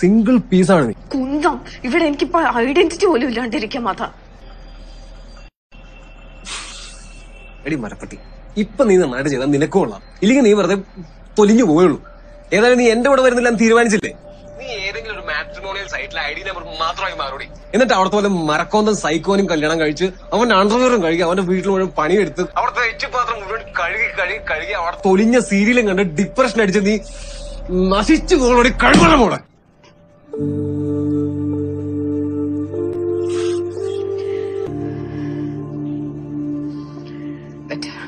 Single piece നീ കുന്തം. ഇവിടെ എനിക്കിപ്പോ ഐഡന്റിറ്റി പോലും ഇല്ലാണ്ടിരിക്കാം മാതാ. എടി മരപ്പട്ടി ഇപ്പൊ നീ നന്നായിട്ട് ചെയ്താൽ നിനക്കും കൊള്ളാം. ഇല്ലെങ്കിൽ നീ വെറുതെ പൊലിഞ്ഞു പോയുള്ളൂ ഏതായാലും നീ എന്റെ കൂടെ വരുന്നില്ല തീരുമാനിച്ചില്ലേ? നീ ഏതെങ്കിലും ഒരു മാട്രിമോണിയൽ സൈറ്റിലെ ഐ ഡി നമ്പർ മാത്രമായി മാറൂടി. എന്നിട്ട് അവിടുത്തെ പോലെ മരക്കോന്തം സൈക്കോനും കല്യാണം കഴിച്ച് അവൻ അണ്ടർവെയറും കഴുകി അവന്റെ വീട്ടിൽ മുഴുവൻ പണിയെടുത്ത് അവിടുത്തെ എച്ചുപാത്രം മുഴുവൻ കഴുകി കഴുകി കഴുകി അവിടെ തൊലിഞ്ഞ സീരിയലും കണ്ട് ഡിപ്രഷൻ അടിച്ച് നീ നശിച്ചു പോകണോടി കഴുകണം മോളെ. But uh,